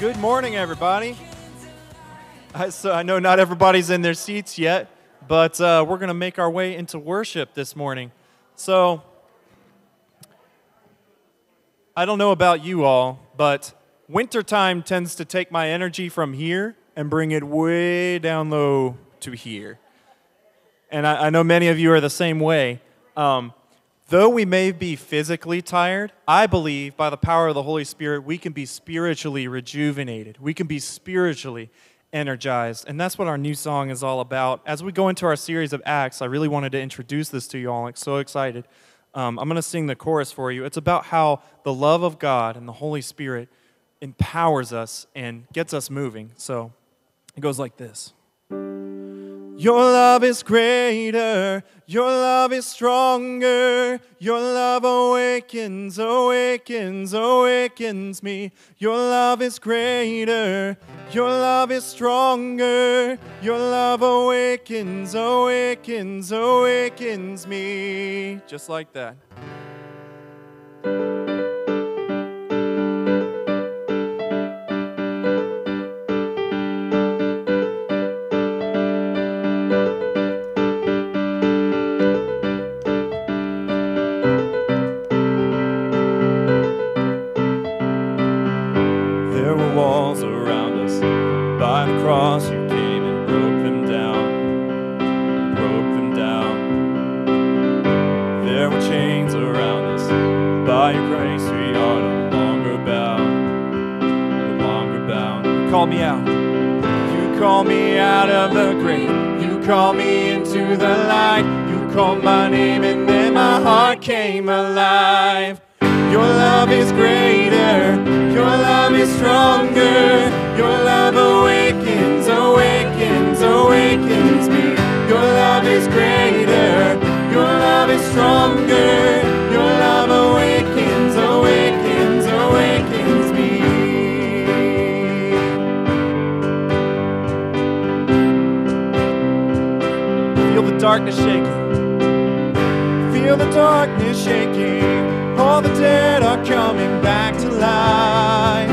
Good morning, everybody. I, so I know not everybody's in their seats yet, but uh, we're going to make our way into worship this morning. So, I don't know about you all, but wintertime tends to take my energy from here and bring it way down low to here. And I, I know many of you are the same way. Um, though we may be physically tired, I believe by the power of the Holy Spirit, we can be spiritually rejuvenated. We can be spiritually energized. And that's what our new song is all about. As we go into our series of Acts, I really wanted to introduce this to you all. I'm so excited. Um, I'm going to sing the chorus for you. It's about how the love of God and the Holy Spirit empowers us and gets us moving. So it goes like this. Your love is greater, your love is stronger, your love awakens, awakens, awakens me. Your love is greater, your love is stronger, your love awakens, awakens, awakens me. Just like that. Grace, we are no longer bound. No longer bound. You call me out. You call me out of the grave. You call me into the light. You called my name, and then my heart came alive. Your love is greater. Your love is stronger. Your love awakens, awakens, awakens me. Your love is greater. Your love is stronger. Darkness shaking. Feel the darkness shaking. All the dead are coming back to life.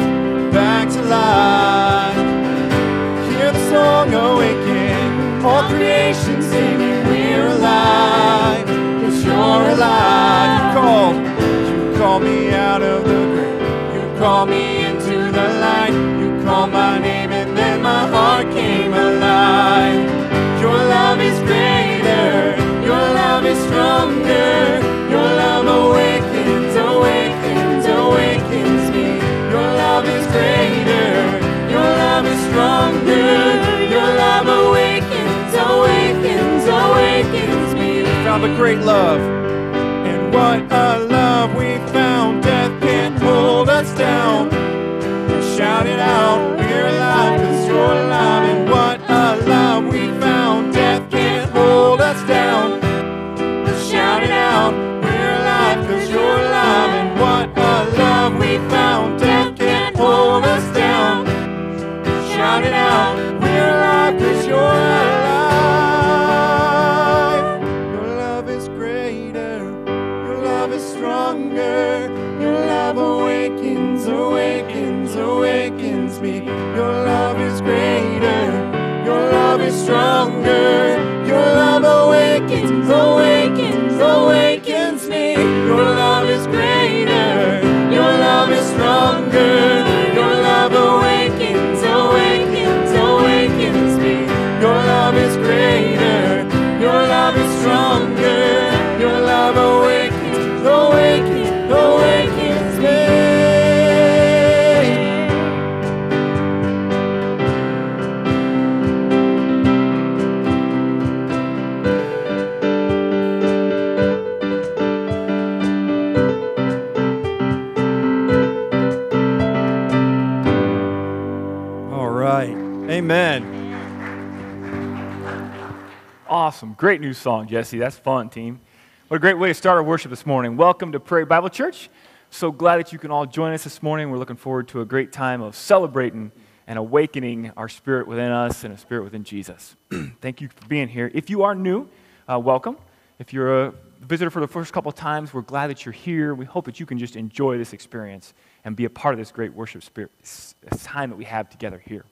Back to life. Hear the song awaken. All creation singing, we're alive. Cause you're alive. You called. You called me out of the grave. You called me into the light. You called my name and then my heart came alive. Love is greater. Your love is stronger. Your love awakens, awakens, awakens me. We found a great love. And what a love we found. Death can't hold us down. Shout it out, we're alive cause you're alive. And what a love we found. Death can't hold us down. Awesome. Great new song, Jesse. That's fun, team. What a great way to start our worship this morning. Welcome to Prairie Bible Church. So glad that you can all join us this morning. We're looking forward to a great time of celebrating and awakening our spirit within us and a spirit within Jesus. Thank you for being here. If you are new, uh, welcome. If you're a visitor for the first couple of times, we're glad that you're here. We hope that you can just enjoy this experience and be a part of this great worship spirit, time that we have together here.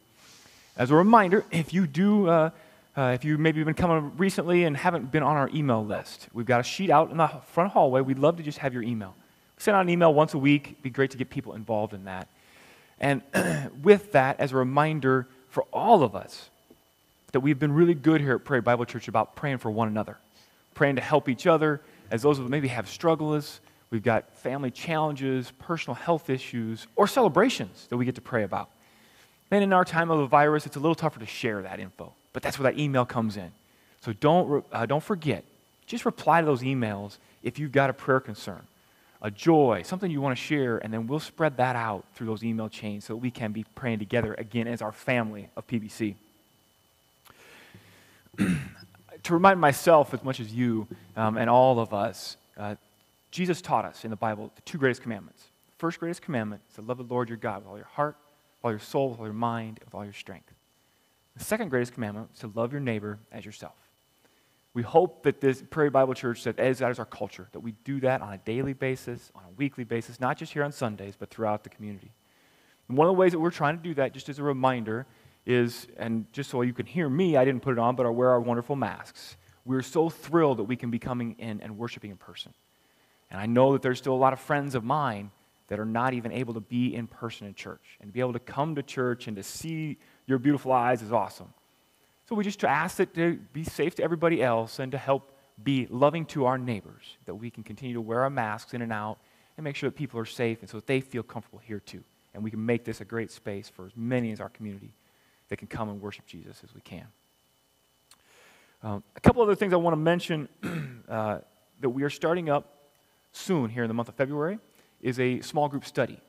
As a reminder, if you do, uh, uh, if you maybe been coming recently and haven't been on our email list, we've got a sheet out in the front hallway. We'd love to just have your email. Send out an email once a week. It'd be great to get people involved in that. And with that, as a reminder for all of us, that we've been really good here at Prairie Bible Church about praying for one another, praying to help each other as those of us maybe have struggles. We've got family challenges, personal health issues, or celebrations that we get to pray about. And in our time of the virus, it's a little tougher to share that info, but that's where that email comes in. So don't, uh, don't forget, just reply to those emails if you've got a prayer concern, a joy, something you want to share, and then we'll spread that out through those email chains so we can be praying together again as our family of PBC. to remind myself as much as you um, and all of us, uh, Jesus taught us in the Bible the two greatest commandments. The first greatest commandment is to love the Lord your God with all your heart, with all your soul, with all your mind, with all your strength. The second greatest commandment is to love your neighbor as yourself. We hope that this Prairie Bible Church, that as that is our culture, that we do that on a daily basis, on a weekly basis, not just here on Sundays, but throughout the community. And one of the ways that we're trying to do that, just as a reminder, is, and just so you can hear me, I didn't put it on, but I wear our wonderful masks. We're so thrilled that we can be coming in and worshiping in person. And I know that there's still a lot of friends of mine that are not even able to be in person in church. And to be able to come to church and to see your beautiful eyes is awesome. So we just ask that to be safe to everybody else and to help be loving to our neighbors, that we can continue to wear our masks in and out and make sure that people are safe and so that they feel comfortable here too. And we can make this a great space for as many as our community that can come and worship Jesus as we can. Um, a couple other things I want to mention uh, that we are starting up soon here in the month of February is a small group study.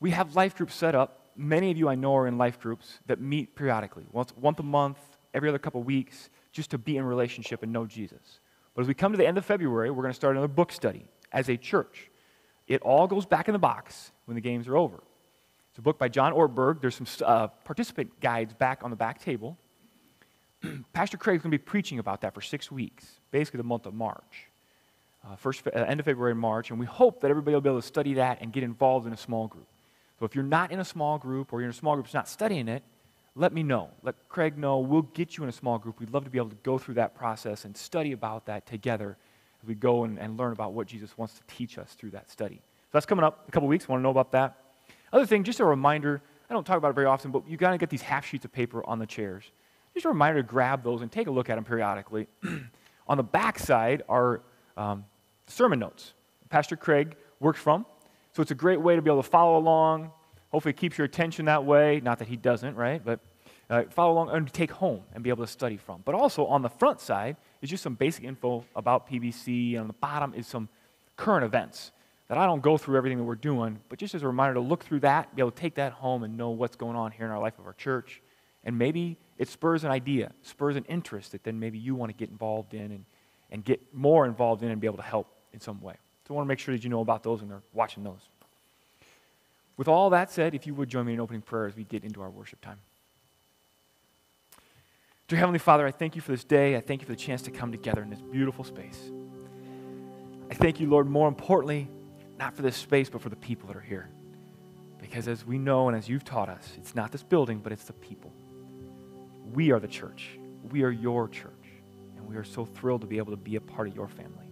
We have life groups set up. Many of you I know are in life groups that meet periodically, once, once a month, every other couple weeks, just to be in relationship and know Jesus. But as we come to the end of February, we're going to start another book study as a church. It all goes back in the box when the games are over. It's a book by John Ortberg. There's some uh, participant guides back on the back table. Pastor Craig's going to be preaching about that for six weeks, basically the month of March, uh, first uh, end of February and March, and we hope that everybody will be able to study that and get involved in a small group. So if you're not in a small group or you're in a small group that's not studying it, let me know. Let Craig know. We'll get you in a small group. We'd love to be able to go through that process and study about that together as we go and, and learn about what Jesus wants to teach us through that study. So that's coming up in a couple weeks. Want to know about that? Other thing, just a reminder, I don't talk about it very often, but you got to get these half sheets of paper on the chairs. Just a reminder to grab those and take a look at them periodically. on the back side are um, sermon notes. Pastor Craig works from. So it's a great way to be able to follow along. Hopefully, it keeps your attention that way. Not that he doesn't, right? But uh, follow along and take home and be able to study from. But also on the front side is just some basic info about PBC. And on the bottom is some current events that I don't go through everything that we're doing, but just as a reminder to look through that, be able to take that home and know what's going on here in our life of our church. And maybe it spurs an idea, spurs an interest that then maybe you want to get involved in and, and get more involved in and be able to help in some way. So I want to make sure that you know about those and are watching those. With all that said, if you would join me in opening prayer as we get into our worship time. Dear Heavenly Father, I thank you for this day. I thank you for the chance to come together in this beautiful space. I thank you, Lord, more importantly, not for this space, but for the people that are here. Because as we know and as you've taught us, it's not this building, but it's the people. We are the church. We are your church. And we are so thrilled to be able to be a part of your family.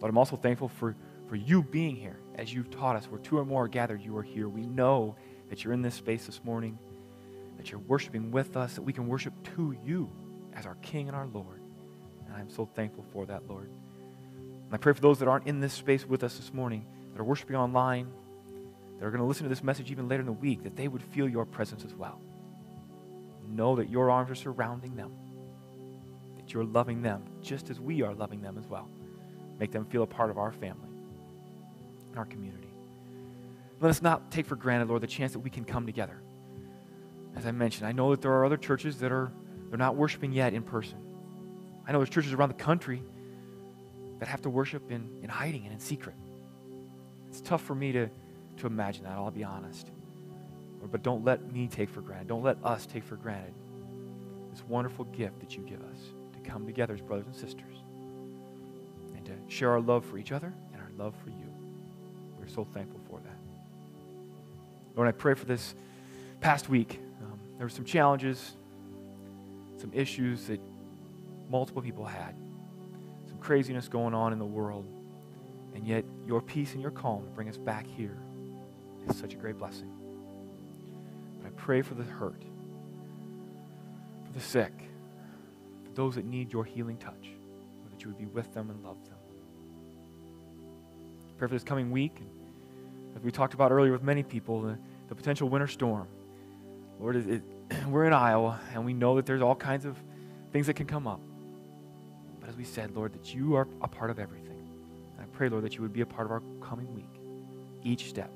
But I'm also thankful for, for you being here. As you've taught us, where two or more are gathered, you are here. We know that you're in this space this morning, that you're worshiping with us, that we can worship to you as our King and our Lord. And I'm so thankful for that, Lord. And I pray for those that aren't in this space with us this morning, that are worshiping online, that are going to listen to this message even later in the week, that they would feel your presence as well. Know that your arms are surrounding them, that you're loving them just as we are loving them as well. Make them feel a part of our family and our community. Let us not take for granted, Lord, the chance that we can come together. As I mentioned, I know that there are other churches that are they're not worshiping yet in person. I know there's churches around the country that have to worship in, in hiding and in secret. It's tough for me to, to imagine that, I'll be honest. But don't let me take for granted, don't let us take for granted this wonderful gift that you give us to come together as brothers and sisters and to share our love for each other and our love for you. So thankful for that. Lord, I pray for this past week. Um, there were some challenges, some issues that multiple people had, some craziness going on in the world, and yet your peace and your calm bring us back here. It's such a great blessing. But I pray for the hurt, for the sick, for those that need your healing touch, that you would be with them and love them. Pray for this coming week, as we talked about earlier with many people, the, the potential winter storm. Lord, it, it, we're in Iowa, and we know that there's all kinds of things that can come up. But as we said, Lord, that you are a part of everything. And I pray, Lord, that you would be a part of our coming week, each step.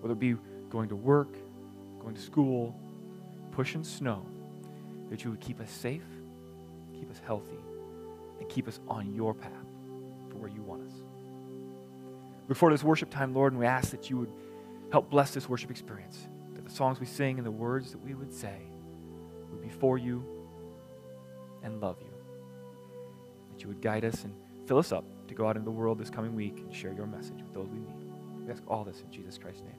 Whether it be going to work, going to school, pushing snow, that you would keep us safe, keep us healthy, and keep us on your path before this worship time, Lord, and we ask that you would help bless this worship experience. That the songs we sing and the words that we would say would be for you and love you. That you would guide us and fill us up to go out into the world this coming week and share your message with those we meet. We ask all this in Jesus Christ's name.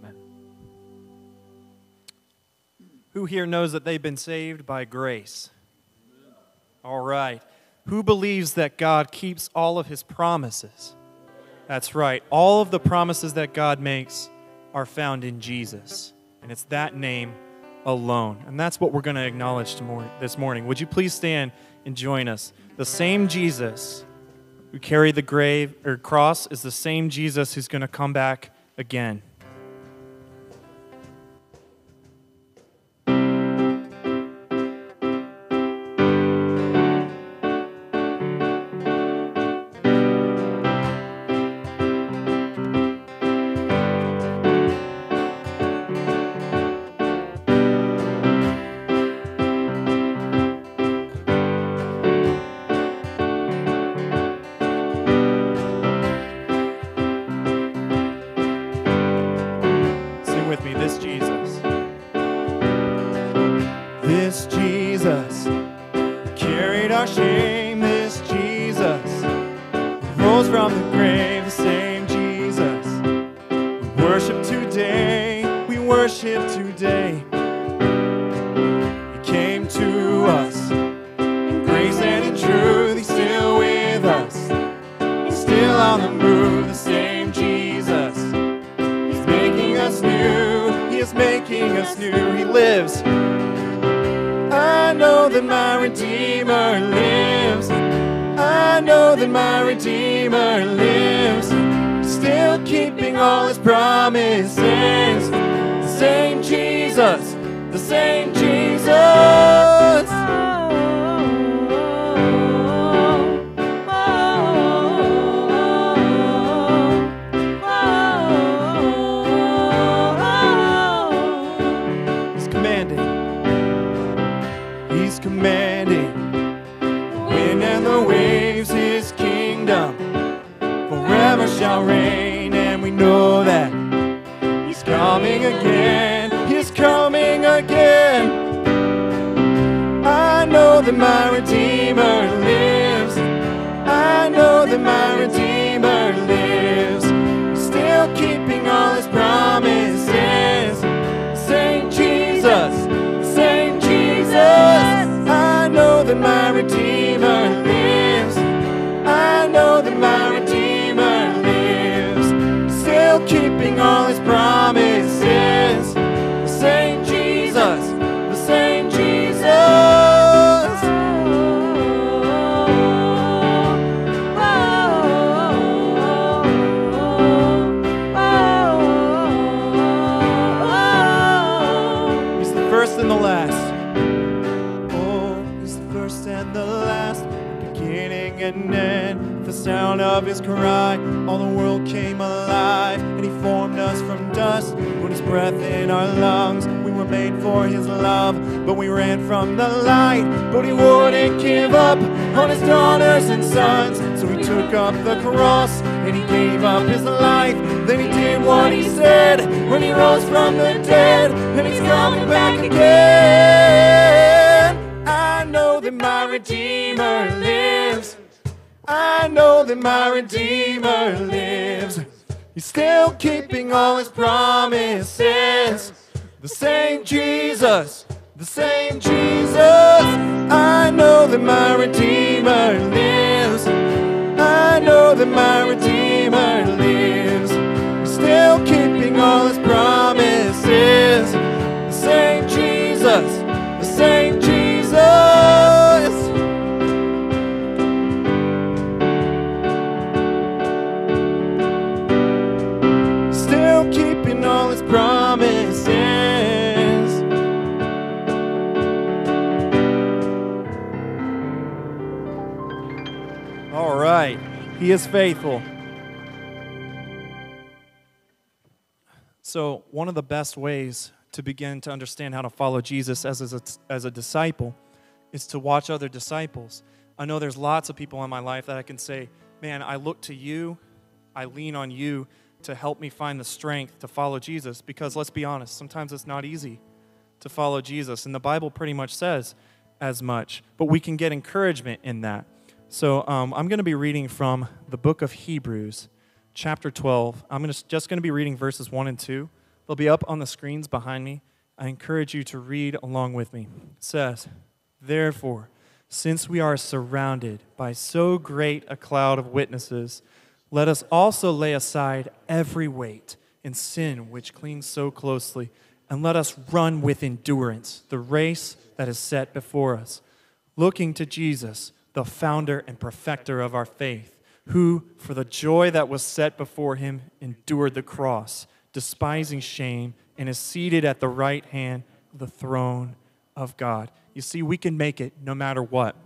Amen. Who here knows that they've been saved by grace? All right. Who believes that God keeps all of his promises? That's right. All of the promises that God makes are found in Jesus. And it's that name alone. And that's what we're going to acknowledge this morning. Would you please stand and join us? The same Jesus who carried the grave or cross is the same Jesus who's going to come back again. worship today, we worship today. He came to us in grace and in truth, He's still with us. He's still on the move, the same Jesus. He's making us new, He is making us new, He lives. I know that my Redeemer lives. I know that my Redeemer lives still keeping all his promises. The same Jesus, the same Jesus. my Redeemer lives. I know that my Redeemer lives. Still keeping all his promises. Sing Jesus, sing Jesus. I know that my Redeemer lives. I know that my Redeemer lives. Still keeping all his promises. of his cry, all the world came alive, and he formed us from dust, put his breath in our lungs. We were made for his love, but we ran from the light. But he wouldn't give up on his daughters and sons, so he took up the cross and he gave up his life. Then he did what he said when he rose from the dead, and he's coming back again. I know that my Redeemer lives. I know that my Redeemer lives. He's still keeping all his promises. The same Jesus, the same Jesus. I know that my Redeemer lives. I know that my Redeemer lives. He's still keeping all his promises. He is faithful. So, one of the best ways to begin to understand how to follow Jesus as a, as a disciple is to watch other disciples. I know there's lots of people in my life that I can say, Man, I look to you, I lean on you to help me find the strength to follow Jesus. Because let's be honest, sometimes it's not easy to follow Jesus. And the Bible pretty much says as much, but we can get encouragement in that. So um, I'm going to be reading from the book of Hebrews, chapter 12. I'm gonna, just going to be reading verses 1 and 2. They'll be up on the screens behind me. I encourage you to read along with me. It says, Therefore, since we are surrounded by so great a cloud of witnesses, let us also lay aside every weight and sin which clings so closely, and let us run with endurance the race that is set before us, looking to Jesus, the founder and perfecter of our faith, who, for the joy that was set before him, endured the cross, despising shame, and is seated at the right hand of the throne of God. You see, we can make it no matter what.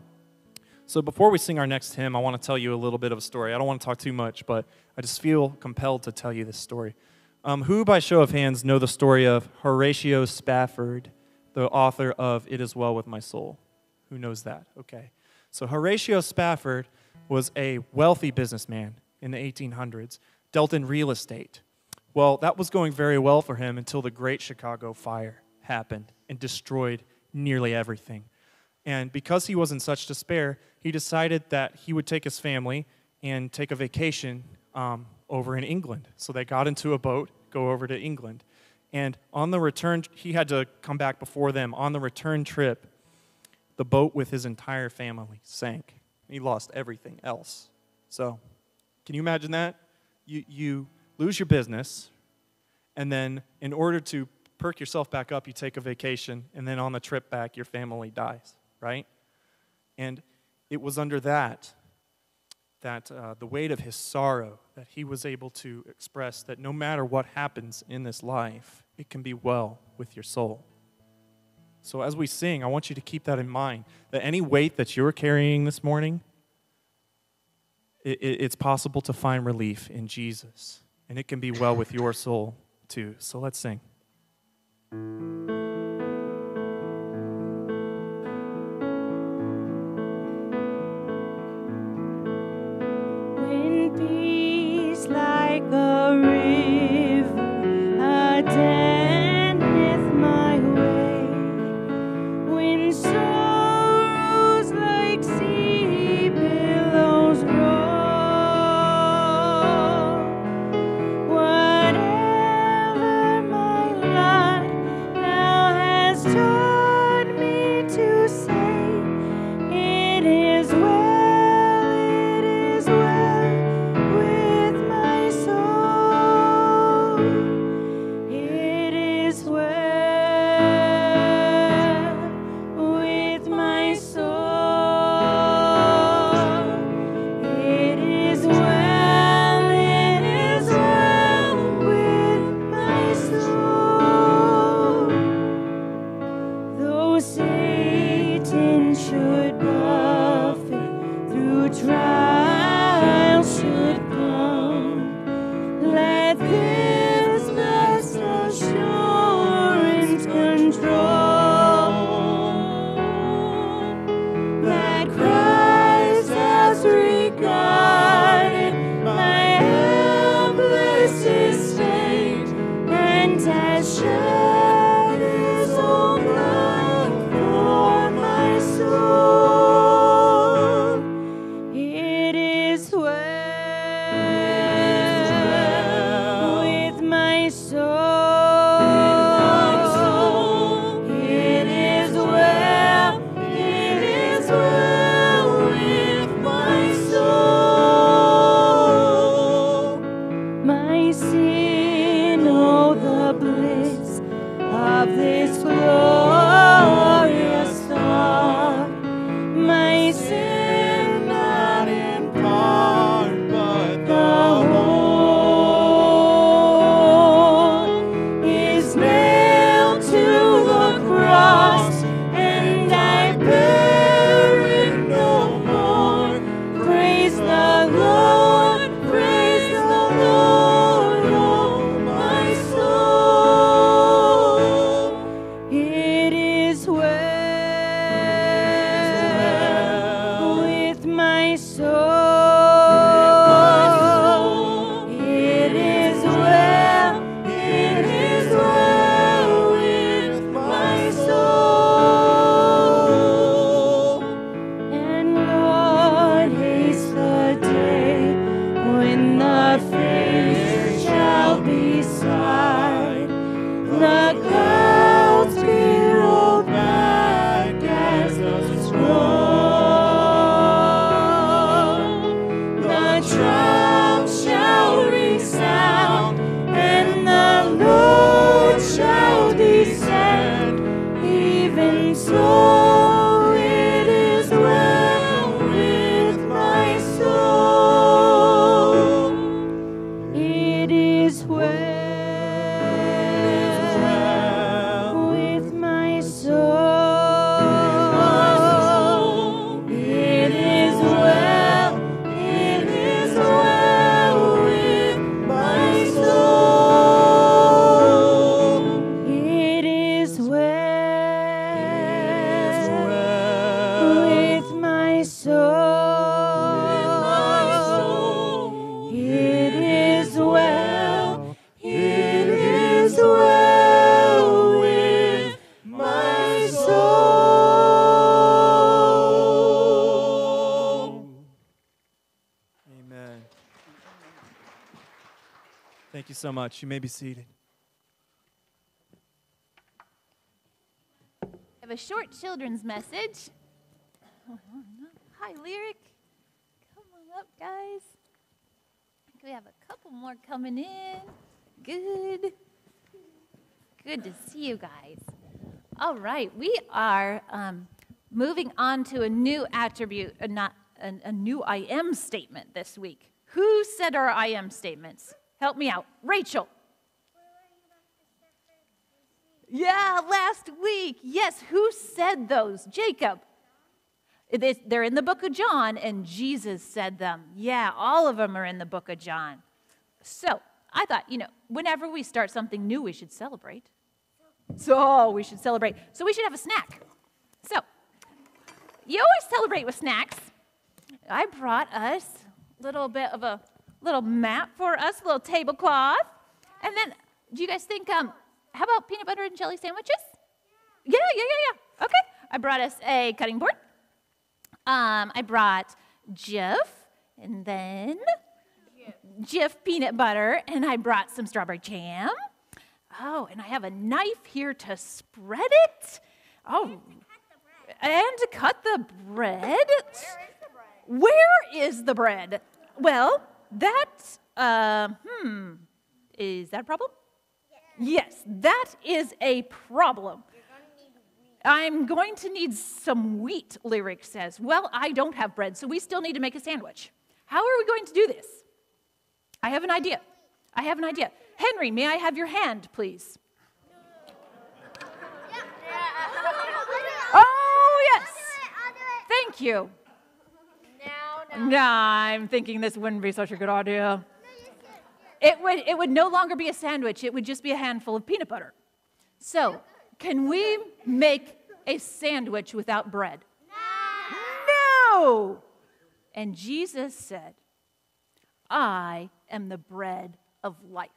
So before we sing our next hymn, I want to tell you a little bit of a story. I don't want to talk too much, but I just feel compelled to tell you this story. Um, who, by show of hands, know the story of Horatio Spafford, the author of It Is Well With My Soul? Who knows that? Okay. So Horatio Spafford was a wealthy businessman in the 1800s, dealt in real estate. Well, that was going very well for him until the Great Chicago Fire happened and destroyed nearly everything. And because he was in such despair, he decided that he would take his family and take a vacation um, over in England. So they got into a boat, go over to England. And on the return, he had to come back before them. On the return trip, the boat with his entire family sank. He lost everything else. So, can you imagine that? You, you lose your business, and then in order to perk yourself back up, you take a vacation, and then on the trip back, your family dies, right? And it was under that, that uh, the weight of his sorrow, that he was able to express that no matter what happens in this life, it can be well with your soul. So as we sing, I want you to keep that in mind that any weight that you're carrying this morning, it, it, it's possible to find relief in Jesus, and it can be well with your soul too. So let's sing. Much. You may be seated. I have a short children's message. Hi, Lyric. Come on up, guys. We have a couple more coming in. Good. Good to see you guys. All right, we are um, moving on to a new attribute, a, not, a, a new I am statement this week. Who said our I am statements? Help me out. Rachel. Yeah, last week. Yes, who said those? Jacob. They're in the book of John, and Jesus said them. Yeah, all of them are in the book of John. So I thought, you know, whenever we start something new, we should celebrate. So we should celebrate. So we should have a snack. So you always celebrate with snacks. I brought us a little bit of a little mat for us, a little tablecloth. And then, do you guys think, um, how about peanut butter and jelly sandwiches? Yeah, yeah, yeah, yeah. Okay. I brought us a cutting board. Um, I brought Jif, and then Jif peanut butter, and I brought some strawberry jam. Oh, and I have a knife here to spread it. Oh, and to cut the bread. Where is the bread? Well, that, uh, hmm, is that a problem? Yes, that is a problem. I'm going to need some wheat, Lyric says. Well, I don't have bread, so we still need to make a sandwich. How are we going to do this? I have an idea. I have an idea. Henry, may I have your hand, please? Oh, yes. Thank you. No, I'm thinking this wouldn't be such a good idea. It would, it would no longer be a sandwich, it would just be a handful of peanut butter. So, can we make a sandwich without bread? No! And Jesus said, I am the bread of life.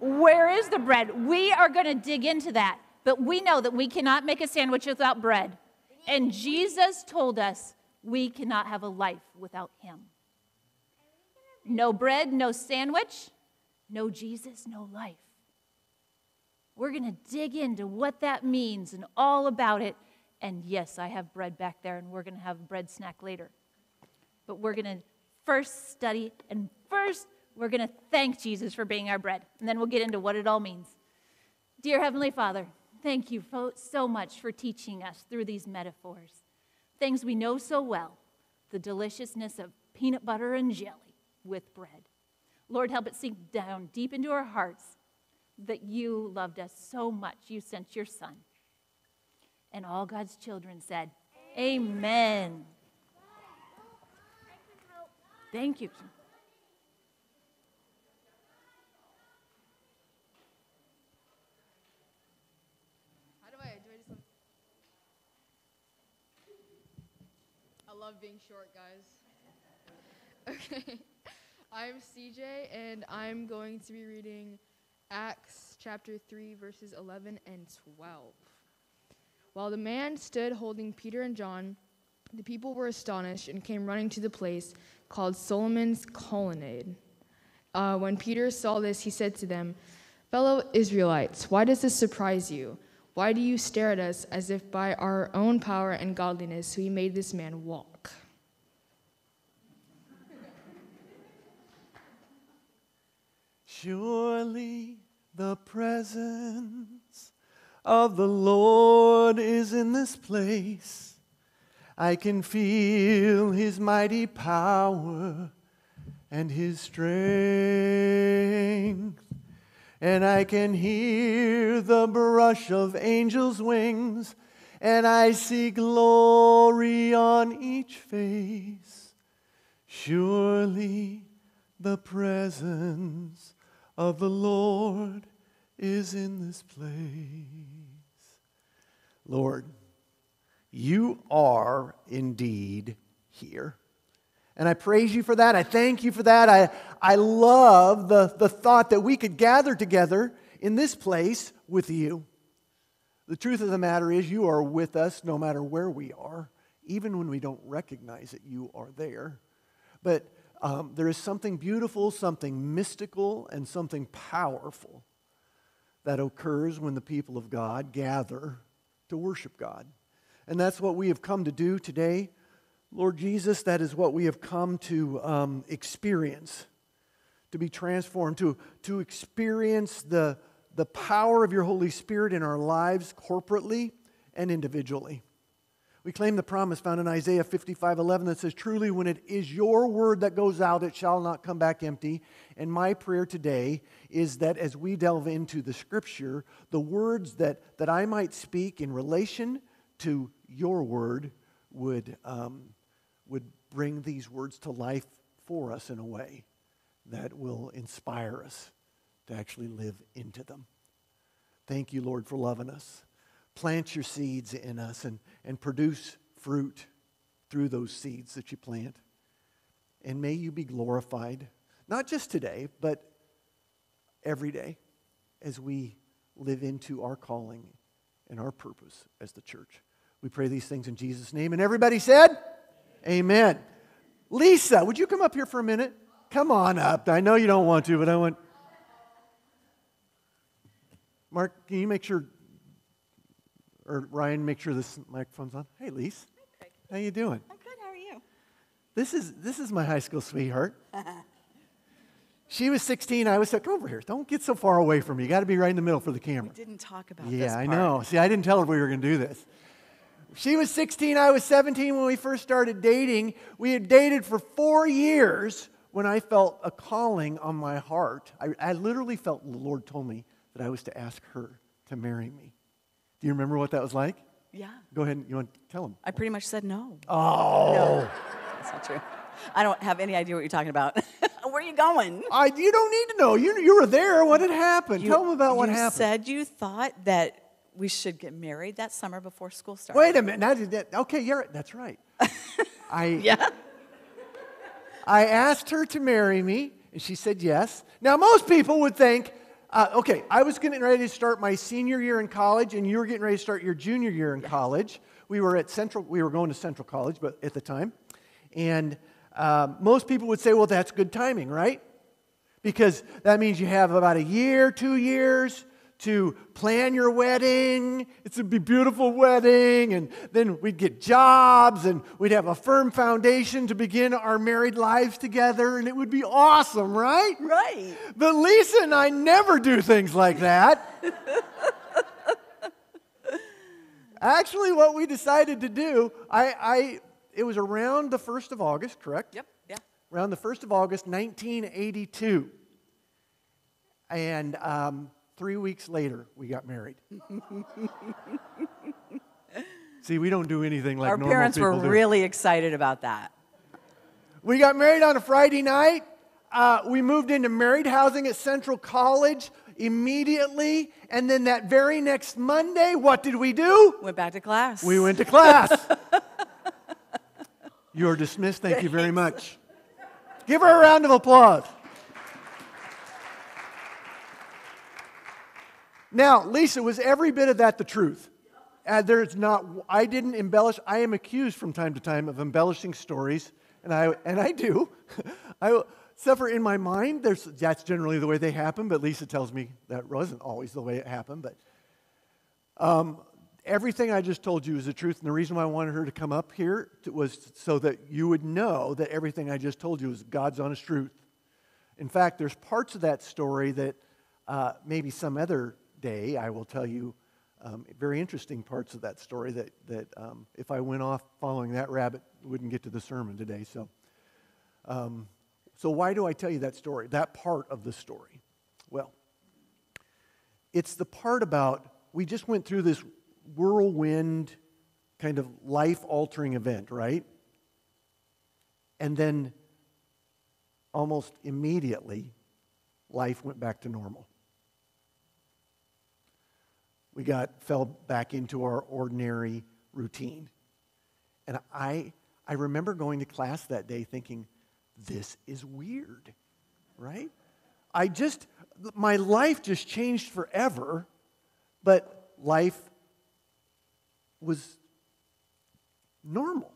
Where is the bread? We are going to dig into that. But we know that we cannot make a sandwich without bread. And Jesus told us we cannot have a life without Him. No bread, no sandwich, no Jesus, no life. We're going to dig into what that means and all about it. And yes, I have bread back there, and we're going to have a bread snack later. But we're going to first study, and first, we're going to thank Jesus for being our bread. And then we'll get into what it all means. Dear Heavenly Father, thank you so much for teaching us through these metaphors. Things we know so well the deliciousness of peanut butter and jelly with bread. Lord, help it sink down deep into our hearts that you loved us so much, you sent your Son. And all God's children said, Amen. Thank you. How do I do I just like I love being short, guys. Okay. I'm CJ and I'm going to be reading Acts chapter 3 verses 11 and 12. While the man stood holding Peter and John, the people were astonished and came running to the place called Solomon's Colonnade. Uh, when Peter saw this, he said to them, Fellow Israelites, why does this surprise you? Why do you stare at us as if by our own power and godliness we made this man walk? Surely the presence of the Lord is in this place. I can feel his mighty power and his strength. And I can hear the brush of angels' wings, and I see glory on each face. Surely the presence of the Lord is in this place. Lord, you are indeed here. And I praise you for that. I thank you for that. I, I love the, the thought that we could gather together in this place with you. The truth of the matter is, you are with us no matter where we are, even when we don't recognize that you are there. But um, there is something beautiful, something mystical, and something powerful that occurs when the people of God gather to worship God. And that's what we have come to do today. Lord Jesus, that is what we have come to um, experience, to be transformed, to, to experience the, the power of your Holy Spirit in our lives corporately and individually. We claim the promise found in Isaiah 55 11 that says, Truly, when it is your word that goes out, it shall not come back empty. And my prayer today is that as we delve into the scripture, the words that, that I might speak in relation to your word would, um, would bring these words to life for us in a way that will inspire us to actually live into them. Thank you, Lord, for loving us. Plant your seeds in us and, and produce fruit through those seeds that you plant. And may you be glorified, not just today, but every day as we live into our calling and our purpose as the church. We pray these things in Jesus' name. And everybody said, Amen. Amen. Lisa, would you come up here for a minute? Come on up. I know you don't want to, but I want. Mark, can you make sure, or Ryan, make sure this microphone's on? Hey, Lise. Hi, Craig. How you doing? I'm good. How are you? This is, this is my high school sweetheart. Uh-huh. she was 16. I was like, come over here. Don't get so far away from me. You got to be right in the middle for the camera. We didn't talk about Yeah, I know. See, I didn't tell her we were going to do this. She was 16, I was 17 when we first started dating. We had dated for four years when I felt a calling on my heart. I, I literally felt the Lord told me that I was to ask her to marry me. Do you remember what that was like? Yeah. Go ahead and you want to tell him. I pretty much said no. Oh, That's not true. I don't have any idea what you're talking about. Where are you going? I, you don't need to know. You, you were there. What had happened? tell them about what happened. you said you thought that we should get married that summer before school started. Wait a minute. Now, did that, okay, you're, that's right. I, Yeah. I asked her to marry me, and she said yes. Now, most people would think, uh, okay, I was getting ready to start my senior year in college, and you were getting ready to start your junior year in college. We were at Central, we were going to Central College, but at the time, and um, most people would say, well, that's good timing, right? Because that means you have about a year, two years to plan your wedding. It's a be- beautiful wedding, and then we'd get jobs, and we'd have a firm foundation to begin our married lives together, and it would be awesome, right? Right. But Lisa and I never do things like that. Actually, what we decided to do, I, I, it was around the 1st of August, correct? Yep. Yeah. around the 1st of August, 1982. And um, three weeks later, we got married. See, we don't do anything like Our normal parents were do. really excited about that. We got married on a Friday night. Uh, we moved into married housing at Central College immediately. And then that very next Monday, what did we do? Went back to class. We went to class. you are dismissed. Thank you very much. Give her a round of applause. Now, Lisa, was every bit of that the truth? Uh, there's not. I didn't embellish. I am accused from time to time of embellishing stories, and I and I do. I suffer in my mind. There's that's generally the way they happen, but Lisa tells me that wasn't always the way it happened. But um, everything I just told you is the truth, and the reason why I wanted her to come up here to, was so that you would know that everything I just told you is God's honest truth. In fact, there's parts of that story that uh, maybe some other day I will tell you um, very interesting parts of that story that, that um, if I went off following that rabbit, wouldn't get to the sermon today. So, um, so why do I tell you that story, that part of the story? Well, it's the part about we just went through this whirlwind kind of life altering event, right? And then almost immediately, life went back to normal. We got fell back into our ordinary routine. And I I remember going to class that day thinking, this is weird, right? I just my life just changed forever, but life was normal.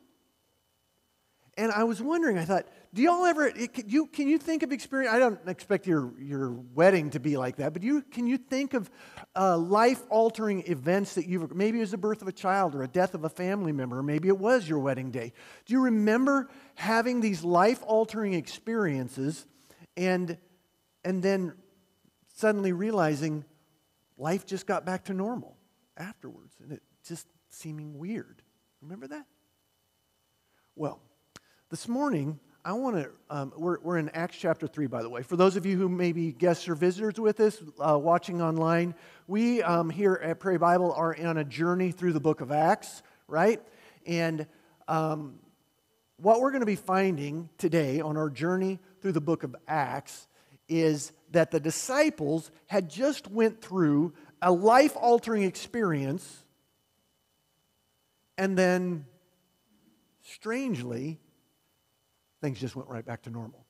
And I was wondering, I thought, do y'all ever, can you, can you think of experience? I don't expect your, your wedding to be like that, but you, can you think of uh, life altering events that you've, maybe it was the birth of a child or a death of a family member, or maybe it was your wedding day. Do you remember having these life altering experiences and, and then suddenly realizing life just got back to normal afterwards and it just seeming weird? Remember that? Well, this morning, I want to, um, we're, we're in Acts chapter 3, by the way. For those of you who may be guests or visitors with us, uh, watching online, we um, here at Prairie Bible are on a journey through the book of Acts, right? And um, what we're going to be finding today on our journey through the book of Acts is that the disciples had just went through a life-altering experience and then strangely things just went right back to normal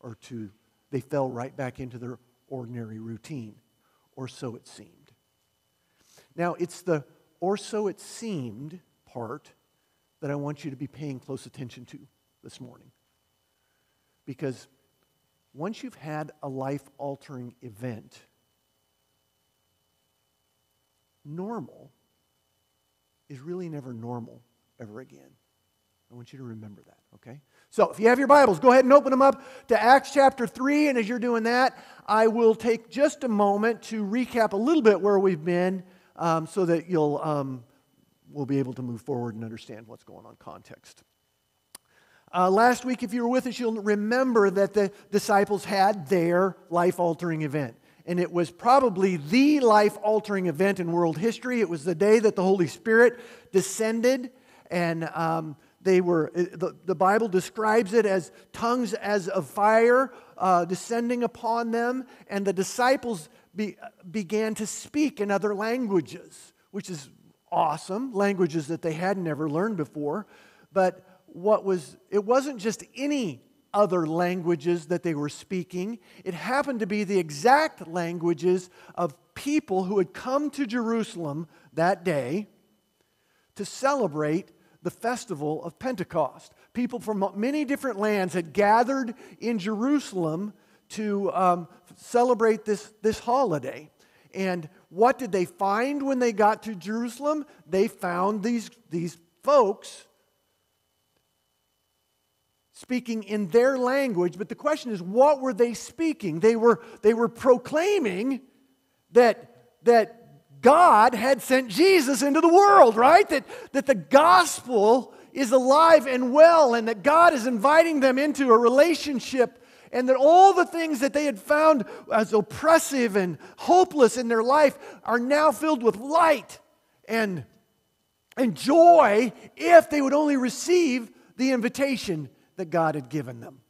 or to they fell right back into their ordinary routine or so it seemed. Now it's the or so it seemed part that i want you to be paying close attention to this morning. Because once you've had a life altering event normal is really never normal ever again. I want you to remember that, okay? So if you have your Bibles, go ahead and open them up to Acts chapter 3. And as you're doing that, I will take just a moment to recap a little bit where we've been um, so that you'll um, we'll be able to move forward and understand what's going on context. Uh, last week, if you were with us, you'll remember that the disciples had their life altering event. And it was probably the life altering event in world history. It was the day that the Holy Spirit descended and um, they were, uh, the, the Bible describes it as tongues as of fire uh, descending upon them, and the disciples be, began to speak in other languages, which is awesome, languages that they had never learned before. But what was, it wasn't just any other languages that they were speaking, it happened to be the exact languages of people who had come to Jerusalem that day to celebrate the festival of Pentecost. People from many different lands had gathered in Jerusalem to um, celebrate this, this holiday. And what did they find when they got to Jerusalem? They found these, these folks speaking in their language. But the question is, what were they speaking? They were, they were proclaiming that, that God had sent Jesus into the world, right? That, that the gospel is alive and well, and that God is inviting them into a relationship, and that all the things that they had found as oppressive and hopeless in their life are now filled with light and, and joy if they would only receive the invitation that God had given them.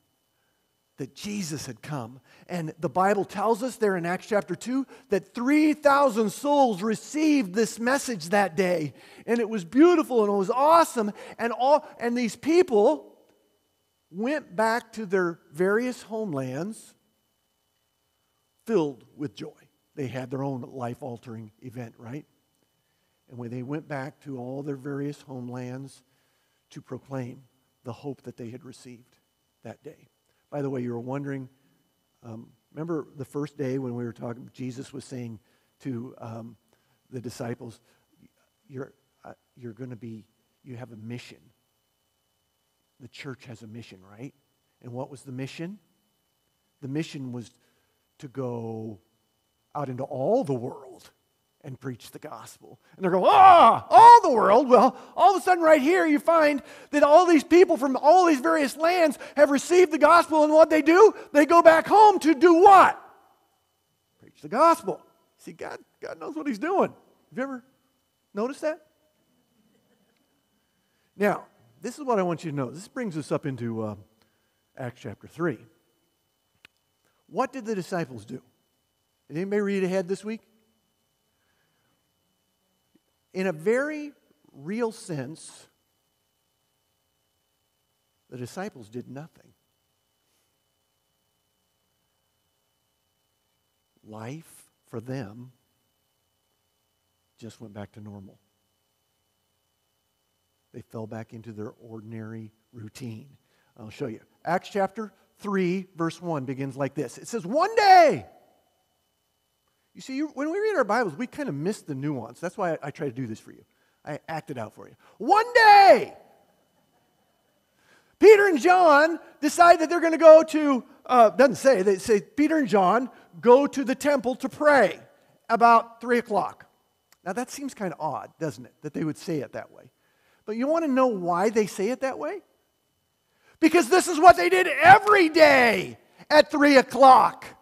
That Jesus had come and the Bible tells us there in Acts chapter 2 that 3,000 souls received this message that day. And it was beautiful and it was awesome. And, all, and these people went back to their various homelands filled with joy. They had their own life altering event, right? And when they went back to all their various homelands to proclaim the hope that they had received that day. By the way, you were wondering um, remember the first day when we were talking, Jesus was saying to um, the disciples, You're, uh, you're going to be, you have a mission. The church has a mission, right? And what was the mission? The mission was to go out into all the world and preach the gospel. And they're going, ah, all the world. Well, all of a sudden, right here, you find that all these people from all these various lands have received the gospel, and what they do, they go back home to do what? Preach the gospel. See, God, God knows what He's doing. Have you ever noticed that? Now, this is what I want you to know. This brings us up into uh, Acts chapter 3. What did the disciples do? Did anybody read ahead this week? In a very real sense, the disciples did nothing. Life for them just went back to normal. They fell back into their ordinary routine. I'll show you. Acts chapter 3, verse 1 begins like this It says, One day. You see, you, when we read our Bibles, we kind of miss the nuance. That's why I, I try to do this for you. I act it out for you. One day, Peter and John decide that they're going to go to, uh, doesn't say, they say Peter and John go to the temple to pray about 3 o'clock. Now that seems kind of odd, doesn't it, that they would say it that way. But you want to know why they say it that way? Because this is what they did every day at 3 o'clock.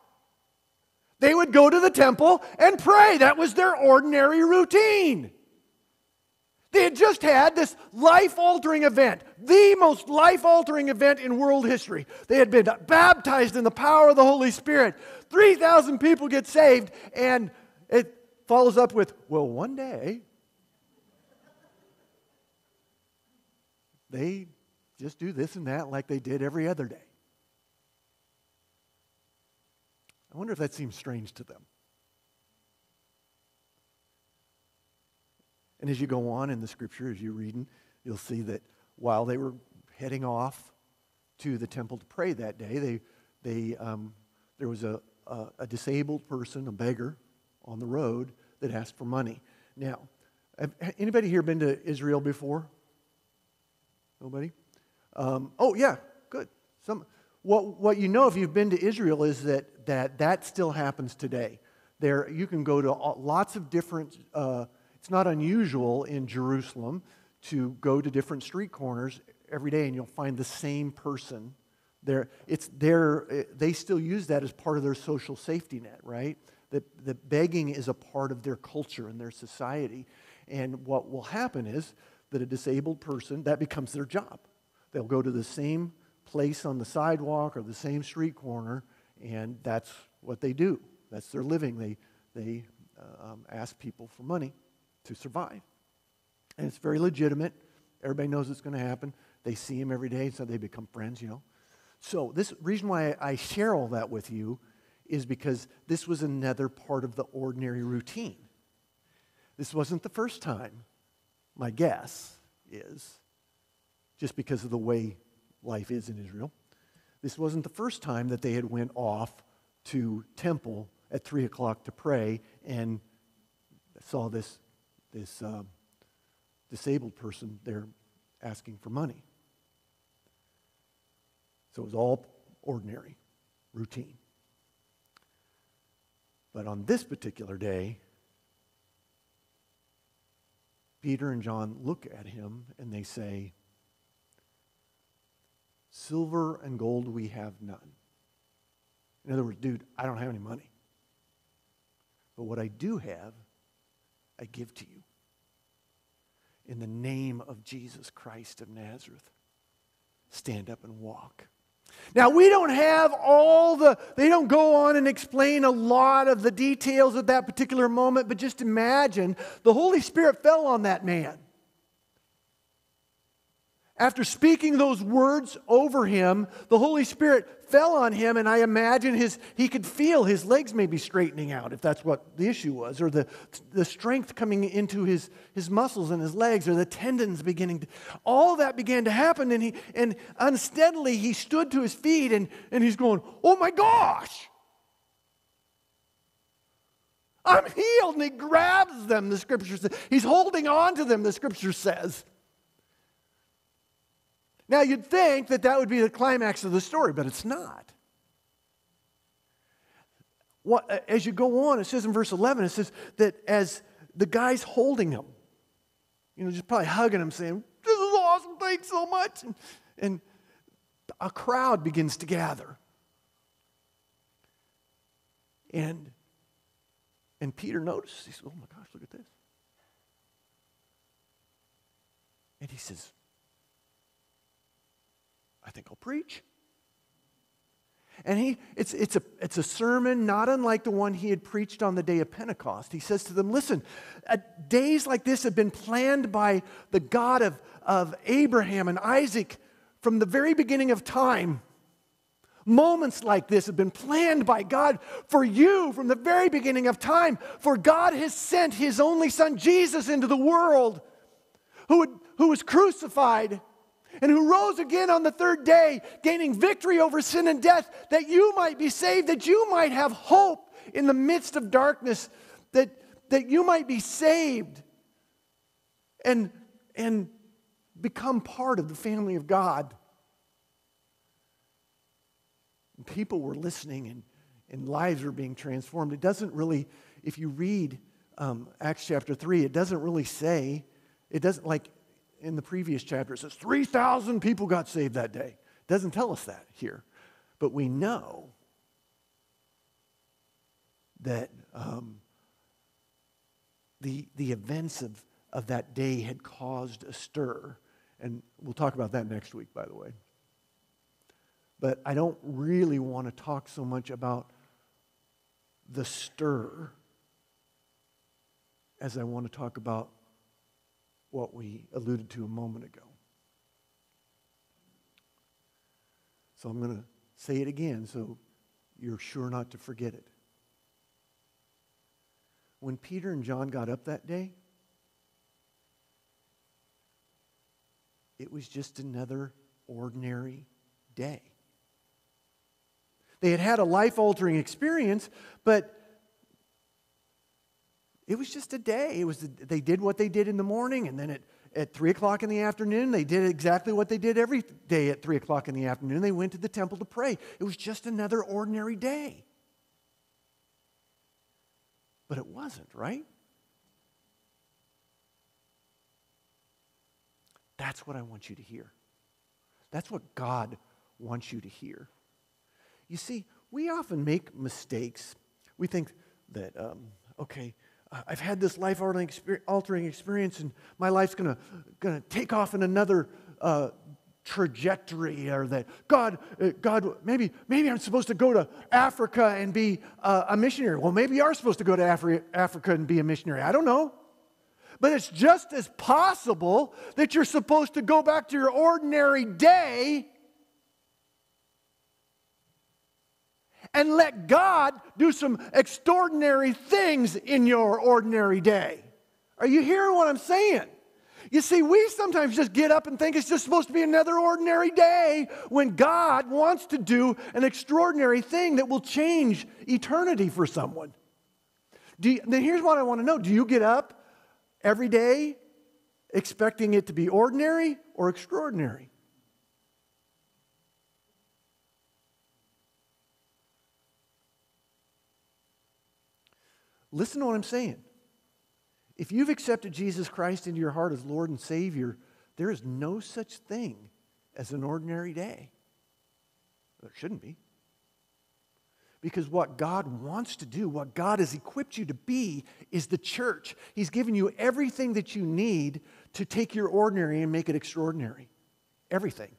They would go to the temple and pray. That was their ordinary routine. They had just had this life altering event, the most life altering event in world history. They had been baptized in the power of the Holy Spirit. 3,000 people get saved, and it follows up with, well, one day they just do this and that like they did every other day. I wonder if that seems strange to them. And as you go on in the scripture, as you're reading, you'll see that while they were heading off to the temple to pray that day, they, they, um, there was a, a, a disabled person, a beggar, on the road that asked for money. Now, have anybody here been to Israel before? Nobody? Um, oh, yeah, good. Some, what, what you know if you've been to Israel is that that, that still happens today. There, you can go to lots of different, uh, it's not unusual in Jerusalem to go to different street corners every day and you'll find the same person. There, it's there, they still use that as part of their social safety net, right? That, that begging is a part of their culture and their society. And what will happen is that a disabled person, that becomes their job. They'll go to the same place on the sidewalk or the same street corner, and that's what they do. That's their living. They, they uh, um, ask people for money to survive. And it's very legitimate. Everybody knows it's going to happen. They see him every day, so they become friends, you know. So, this reason why I share all that with you is because this was another part of the ordinary routine. This wasn't the first time, my guess is, just because of the way life is in Israel. This wasn't the first time that they had went off to temple at 3 o'clock to pray and saw this, this uh, disabled person there asking for money. So it was all ordinary, routine. But on this particular day, Peter and John look at him and they say, Silver and gold we have none. In other words, dude, I don't have any money. But what I do have, I give to you. In the name of Jesus Christ of Nazareth, stand up and walk. Now, we don't have all the, they don't go on and explain a lot of the details of that particular moment, but just imagine the Holy Spirit fell on that man. After speaking those words over him, the Holy Spirit fell on him, and I imagine his, he could feel his legs maybe straightening out, if that's what the issue was, or the, the strength coming into his, his muscles and his legs, or the tendons beginning to. All that began to happen, and, he, and unsteadily he stood to his feet, and, and he's going, Oh my gosh! I'm healed. And he grabs them, the scripture says. He's holding on to them, the scripture says. Now, you'd think that that would be the climax of the story, but it's not. what, as you go on, it says in verse 11, it says that as the guy's holding him, you know, just probably hugging him, saying, This is awesome, thanks so much. And, and a crowd begins to gather. And, and Peter notices, he says, Oh my gosh, look at this. And he says, I think I'll preach. And he, it's, it's, a, it's a sermon not unlike the one he had preached on the day of Pentecost. He says to them, Listen, uh, days like this have been planned by the God of, of Abraham and Isaac from the very beginning of time. Moments like this have been planned by God for you from the very beginning of time. For God has sent his only son, Jesus, into the world, who, would, who was crucified and who rose again on the third day, gaining victory over sin and death, that you might be saved, that you might have hope in the midst of darkness, that, that you might be saved and, and become part of the family of God. People were listening and, and lives were being transformed. It doesn't really, if you read um, Acts chapter 3, it doesn't really say, it doesn't like in the previous chapter, it says 3,000 people got saved that day. It doesn't tell us that here. But we know that um, the, the events of, of that day had caused a stir. And we'll talk about that next week, by the way. But I don't really want to talk so much about the stir as I want to talk about what we alluded to a moment ago. So I'm going to say it again so you're sure not to forget it. When Peter and John got up that day, it was just another ordinary day. They had had a life altering experience, but it was just a day. It was they did what they did in the morning, and then at, at three o'clock in the afternoon, they did exactly what they did every day at three o'clock in the afternoon. They went to the temple to pray. It was just another ordinary day. But it wasn't, right? That's what I want you to hear. That's what God wants you to hear. You see, we often make mistakes. We think that, um, okay, I've had this life altering experience, and my life's gonna, gonna take off in another uh, trajectory, or that God, uh, God, maybe, maybe I'm supposed to go to Africa and be uh, a missionary. Well, maybe you are supposed to go to Afri- Africa and be a missionary. I don't know. But it's just as possible that you're supposed to go back to your ordinary day and let God do some extraordinary things in your ordinary day. Are you hearing what I'm saying? You see, we sometimes just get up and think it's just supposed to be another ordinary day when God wants to do an extraordinary thing that will change eternity for someone. You, then here's what I want to know Do you get up every day expecting it to be ordinary or extraordinary? Listen to what I'm saying. If you've accepted Jesus Christ into your heart as Lord and Savior, there is no such thing as an ordinary day. There shouldn't be. Because what God wants to do, what God has equipped you to be, is the church. He's given you everything that you need to take your ordinary and make it extraordinary. Everything.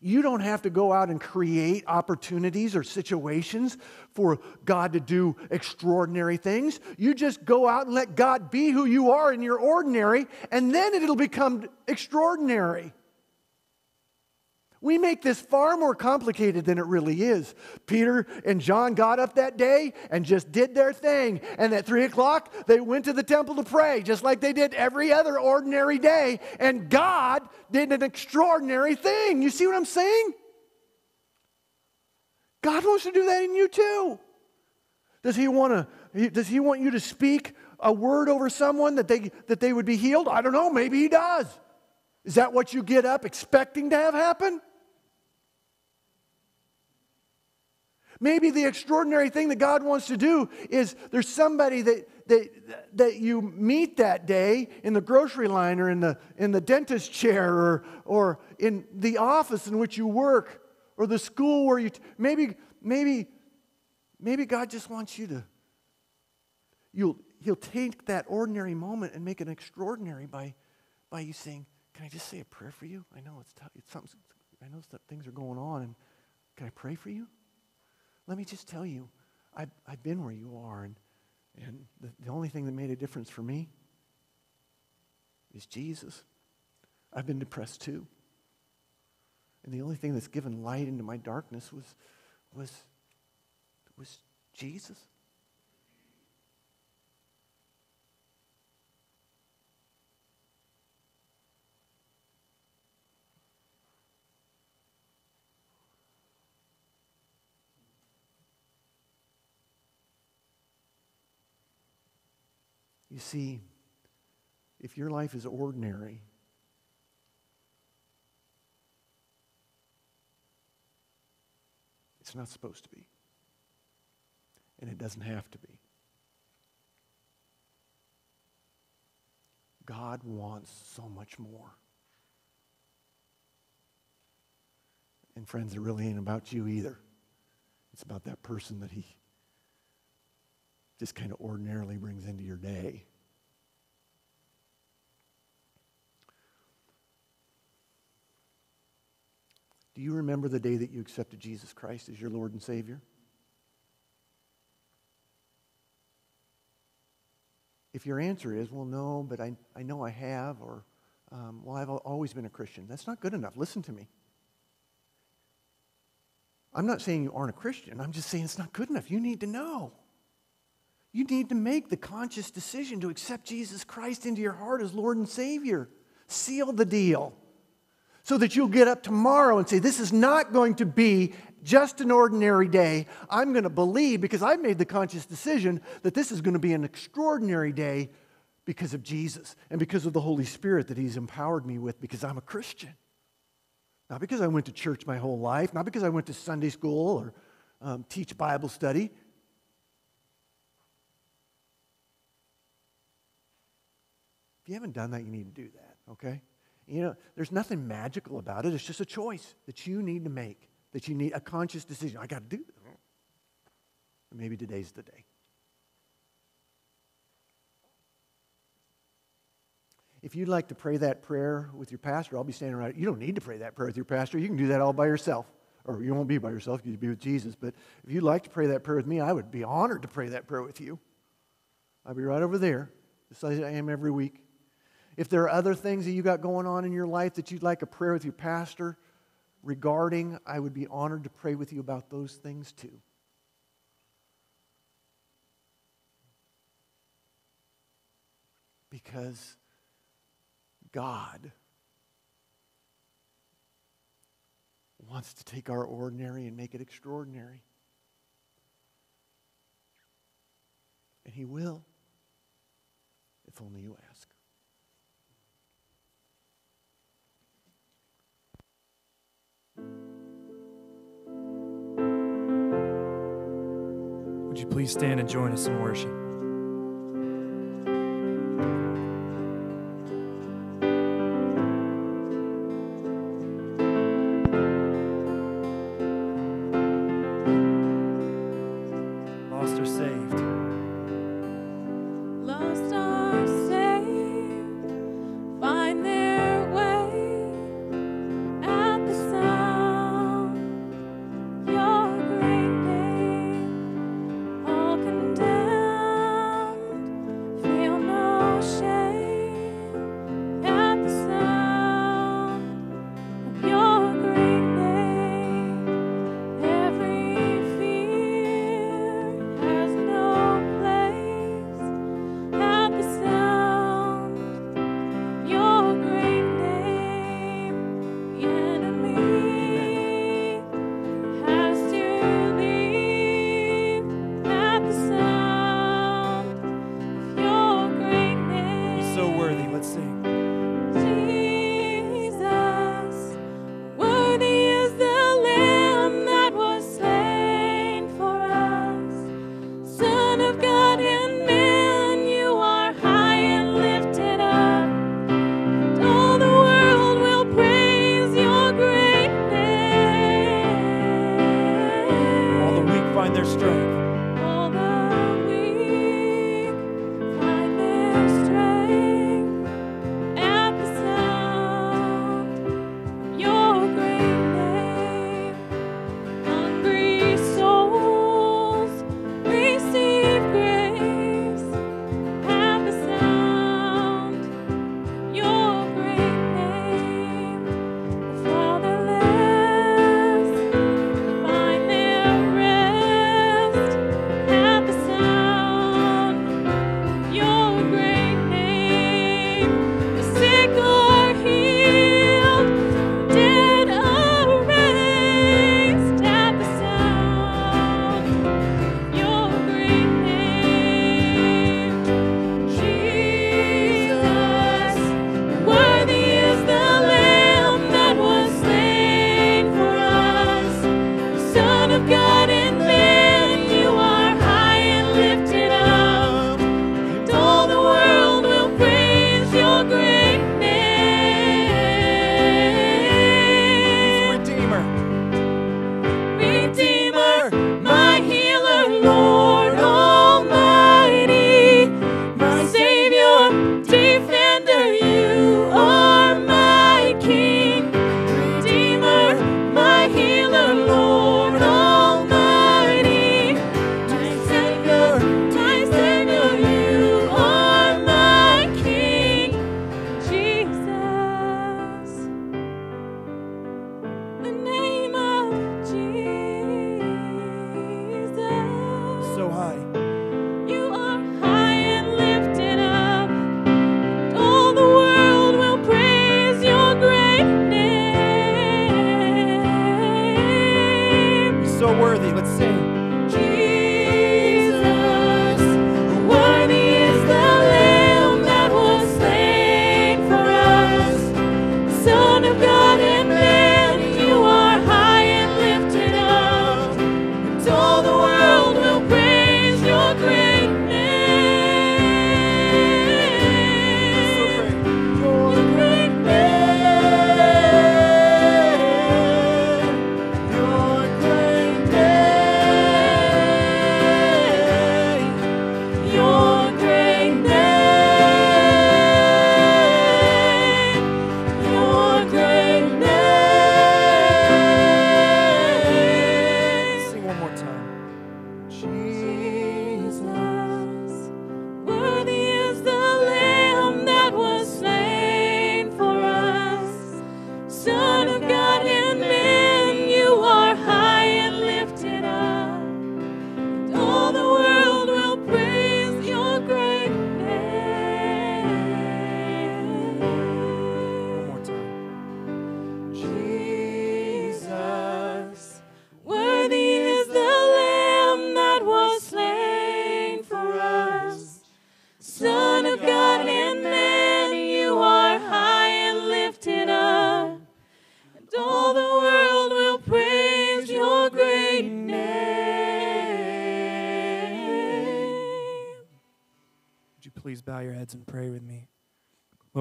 You don't have to go out and create opportunities or situations for God to do extraordinary things. You just go out and let God be who you are in your ordinary, and then it'll become extraordinary. We make this far more complicated than it really is. Peter and John got up that day and just did their thing. And at three o'clock, they went to the temple to pray, just like they did every other ordinary day. And God did an extraordinary thing. You see what I'm saying? God wants to do that in you too. Does he want to? Does he want you to speak a word over someone that they that they would be healed? I don't know. Maybe he does. Is that what you get up expecting to have happen? Maybe the extraordinary thing that God wants to do is there's somebody that, that, that you meet that day in the grocery line or in the, in the dentist chair or, or in the office in which you work or the school where you, t- maybe, maybe, maybe God just wants you to, you'll, he'll take that ordinary moment and make it extraordinary by, by you saying, can I just say a prayer for you? I know it's, it's something, I know things are going on and can I pray for you? Let me just tell you, I've, I've been where you are, and, and the, the only thing that made a difference for me is Jesus. I've been depressed too. And the only thing that's given light into my darkness was, was, was Jesus. You see, if your life is ordinary, it's not supposed to be. And it doesn't have to be. God wants so much more. And friends, it really ain't about you either. It's about that person that He just kind of ordinarily brings into your day. Do you remember the day that you accepted Jesus Christ as your Lord and Savior? If your answer is, well, no, but I, I know I have, or, um, well, I've always been a Christian, that's not good enough. Listen to me. I'm not saying you aren't a Christian. I'm just saying it's not good enough. You need to know. You need to make the conscious decision to accept Jesus Christ into your heart as Lord and Savior. Seal the deal so that you'll get up tomorrow and say, This is not going to be just an ordinary day. I'm going to believe because I've made the conscious decision that this is going to be an extraordinary day because of Jesus and because of the Holy Spirit that He's empowered me with because I'm a Christian. Not because I went to church my whole life, not because I went to Sunday school or um, teach Bible study. If you haven't done that, you need to do that, okay? You know, there's nothing magical about it. It's just a choice that you need to make, that you need a conscious decision. I got to do this. Maybe today's the day. If you'd like to pray that prayer with your pastor, I'll be standing right. You don't need to pray that prayer with your pastor. You can do that all by yourself. Or you won't be by yourself, you'll be with Jesus. But if you'd like to pray that prayer with me, I would be honored to pray that prayer with you. I'll be right over there, just as I am every week. If there are other things that you got going on in your life that you'd like a prayer with your pastor regarding, I would be honored to pray with you about those things too. Because God wants to take our ordinary and make it extraordinary. And He will, if only you ask. Please stand and join us in worship? Let's sing.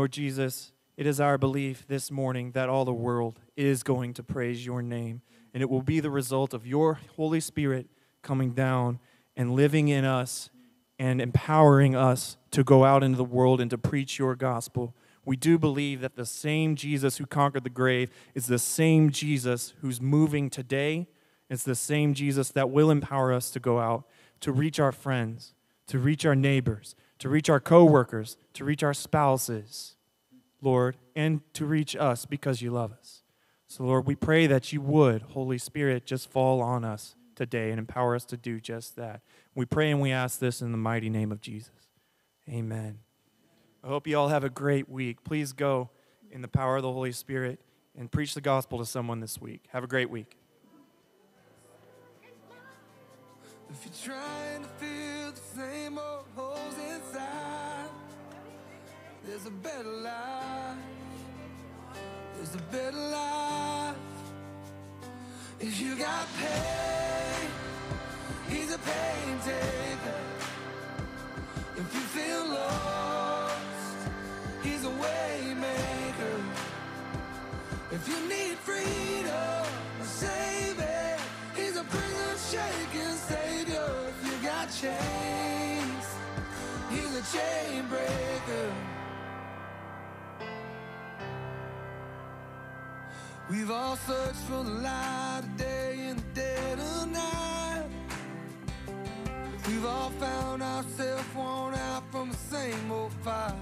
Lord Jesus, it is our belief this morning that all the world is going to praise your name, and it will be the result of your Holy Spirit coming down and living in us and empowering us to go out into the world and to preach your gospel. We do believe that the same Jesus who conquered the grave is the same Jesus who's moving today. It's the same Jesus that will empower us to go out to reach our friends, to reach our neighbors, to reach our coworkers, to reach our spouses, Lord, and to reach us because you love us. So, Lord, we pray that you would, Holy Spirit, just fall on us today and empower us to do just that. We pray and we ask this in the mighty name of Jesus. Amen. I hope you all have a great week. Please go in the power of the Holy Spirit and preach the gospel to someone this week. Have a great week. If you're trying to the holes inside, there's a better life. There's a better life. If you got pain, he's a pain taker. If you feel lost, he's a way maker. If you need freedom, a saving, he's a prison shaking savior. If you got chains. He's a chain breaker. We've all searched for the light of day in the dead of night. We've all found ourselves worn out from the same old fight.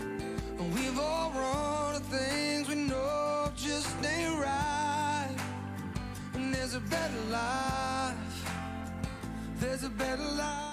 And we've all run to things we know just ain't right. And there's a better life. There's a better life.